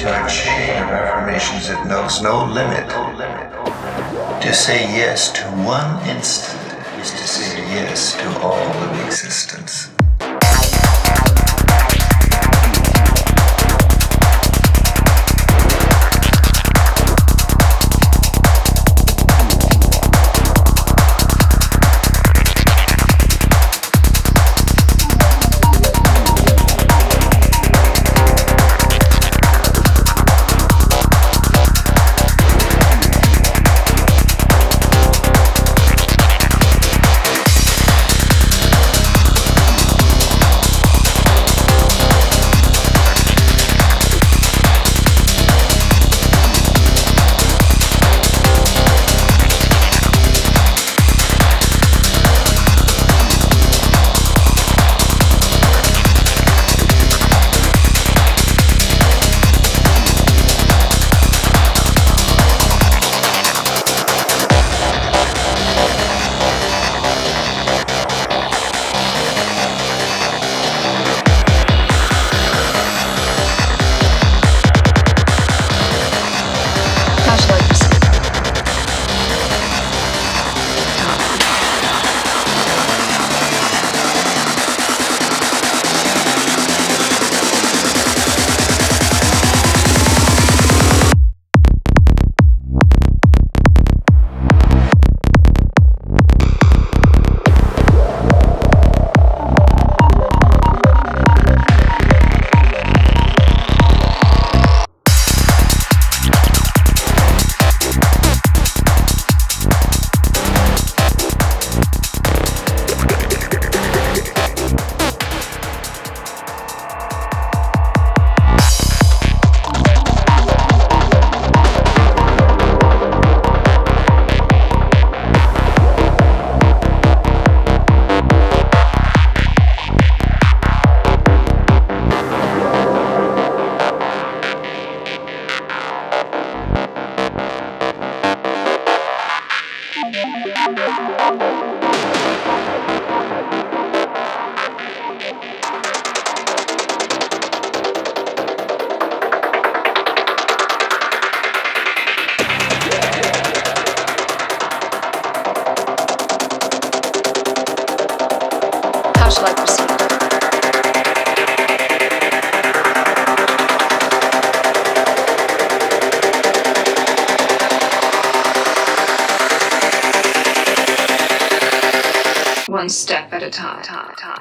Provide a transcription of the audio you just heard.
a chain of affirmations that knows no limit. To say yes to one instant is to say yes to all of existence. One step at a time.